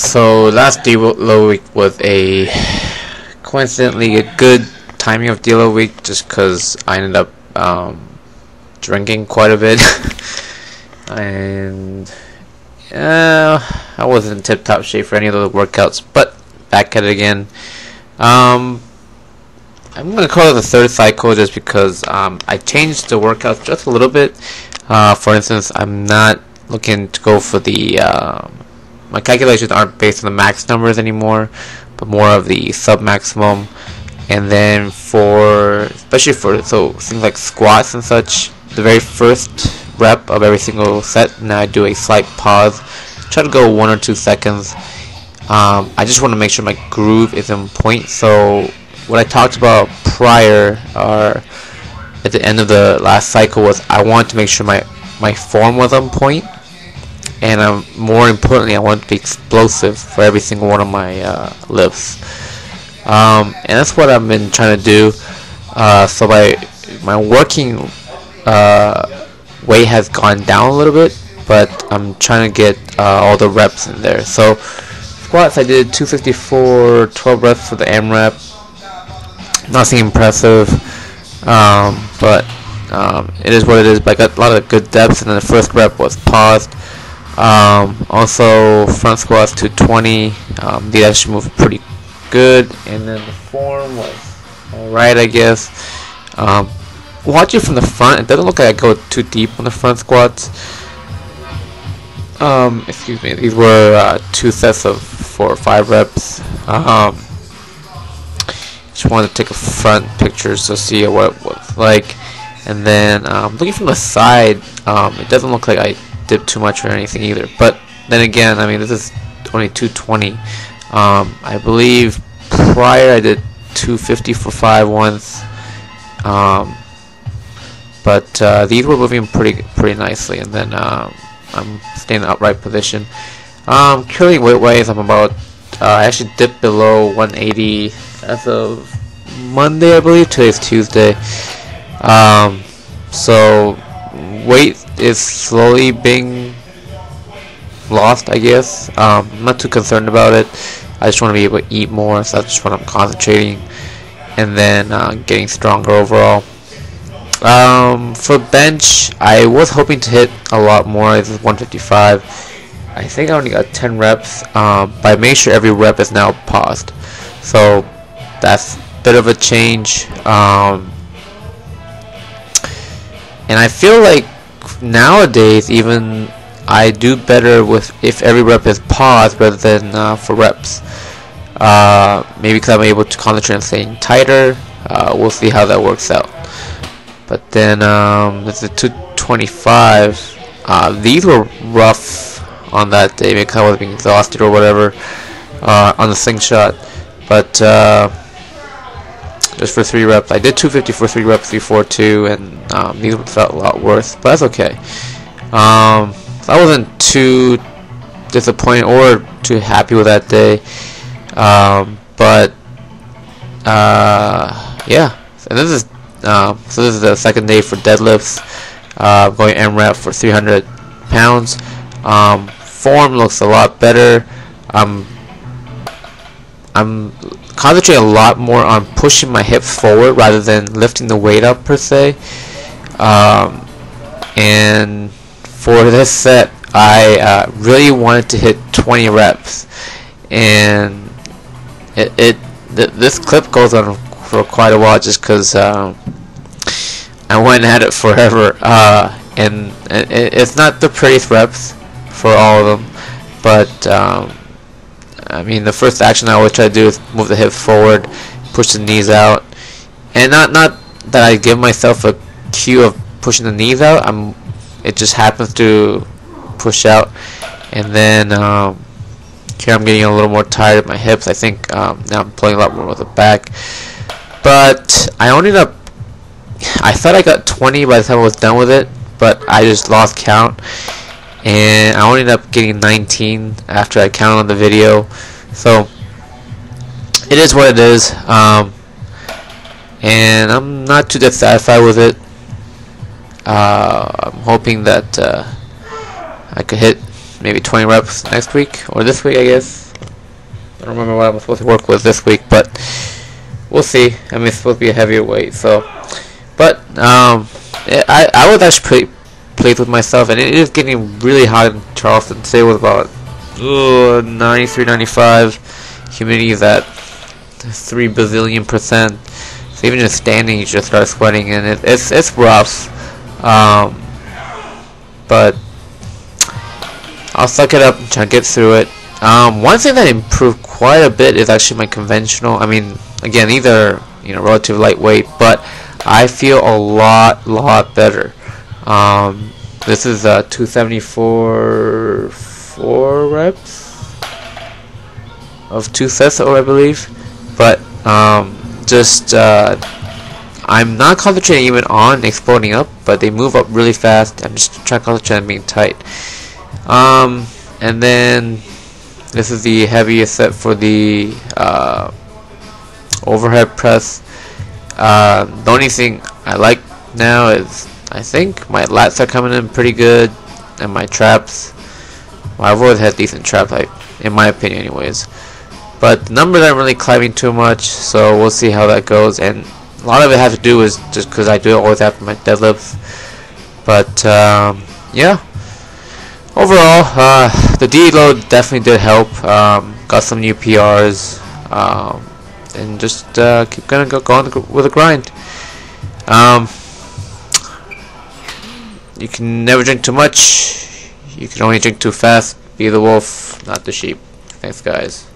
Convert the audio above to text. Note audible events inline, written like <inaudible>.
So last deload week was a coincidentally a good timing of deload week just because I ended up um, drinking quite a bit. <laughs> And uh, I wasn't in tip top shape for any of the workouts but back at it again. Um, I'm gonna call it the third cycle just because um, I changed the workouts just a little bit. Uh, for instance I'm not looking to go for the um, my calculations aren't based on the max numbers anymore, but more of the sub maximum. And then for especially for so things like squats and such, the very first rep of every single set, now I do a slight pause, try to go one or two seconds. Um, I just want to make sure my groove is in point. So what I talked about prior, or at the end of the last cycle, was I want to make sure my my form was on point and um, more importantly, I want to be explosive for every single one of my uh, lifts. Um, and that's what I've been trying to do. Uh, so my my working uh, weight has gone down a little bit, but I'm trying to get uh, all the reps in there. So squats, I did 254, 12 reps for the AMRAP. Nothing impressive, um, but um, it is what it is. But I got a lot of good depth, and then the first rep was paused. Um, also, front squats to 20. Um, the actually moved pretty good, and then the form was alright, I guess. Um, it from the front, it doesn't look like I go too deep on the front squats. Um, excuse me, these were uh, two sets of four or five reps. Um, just wanted to take a front picture to see what it was like. And then um, looking from the side, um, it doesn't look like I dip too much or anything either. But then again, I mean, this is only 220. Um, I believe prior I did 250 for five once. Um, but uh, these were moving pretty pretty nicely, and then um, I'm staying in the upright position. Um, currently weight wise, I'm about uh, I actually dipped below 180 as of Monday, I believe. Today's Tuesday. Um, so weight is slowly being lost, I guess. Um, I'm not too concerned about it. I just want to be able to eat more, so that's what I'm concentrating. And then uh, getting stronger overall. Um, for bench, I was hoping to hit a lot more. Is 155. I think I only got 10 reps, um, but I made sure every rep is now paused. So that's a bit of a change. Um, and I feel like nowadays even I do better with if every rep is paused rather than uh, for reps. Uh, maybe because I'm able to concentrate on staying tighter. Uh, we'll see how that works out. But then um, the 225. Uh, these were rough on that day because I was being exhausted or whatever uh, on the slingshot. But uh, just for three reps. I did 250 for three reps, 342, and um, these felt a lot worse, but that's okay. Um, I wasn't too disappointed or too happy with that day, um, but uh, yeah. And this is um, so this is the second day for deadlifts. Uh, going AMRAP for 300 pounds. Um, form looks a lot better. I'm I'm concentrating a lot more on pushing my hip forward rather than lifting the weight up per se. Um, and for this set, I uh, really wanted to hit 20 reps, and it, it th this clip goes on for quite a while just because um, I went at it <laughs> forever, uh, and it, it's not the prettiest reps for all of them, but um, I mean, the first action I always try to do is move the hip forward, push the knees out, and not not that I give myself a cue of pushing the knees out. I'm it just happens to push out, and then um, here I'm getting a little more tired of my hips. I think um, now I'm playing a lot more with the back, but I ended up. I thought I got 20 by the time I was done with it, but I just lost count and I ended up getting 19 after I counted on the video so it is what it is um, and I'm not too dissatisfied with it uh, I'm hoping that uh, I could hit maybe 20 reps next week or this week I guess I don't remember what I'm supposed to work with this week, but we'll see. I mean, it's supposed to be a heavier weight, so. But um, I I was actually pretty pleased with myself, and it is getting really hot in Charleston. Today was about uh, 93, 95. Humidity is at three bazillion percent. So even just standing, you just start sweating, and it, it's it's rough. Um, but I'll suck it up and try to get through it. Um, one thing that improved quite a bit is actually my conventional. I mean, again, either you know relative lightweight, but I feel a lot, lot better. Um, this is uh, 274 four reps of two sets, or I believe. But um, just uh, I'm not concentrating even on exploding up, but they move up really fast. I'm just trying to concentrate on being tight. Um, and then this is the heaviest set for the uh, overhead press. Uh, the only thing I like now is I think my lats are coming in pretty good, and my traps. Well, I've always had decent traps, like in my opinion, anyways. But the numbers aren't really climbing too much, so we'll see how that goes. And a lot of it has to do is just because I do it always after my deadlifts. But um, yeah, overall, uh, the deload definitely did help. Um, got some new PRs, um, and just uh, keep gonna go going with the grind. Um, you can never drink too much. You can only drink too fast. Be the wolf, not the sheep. Thanks, guys.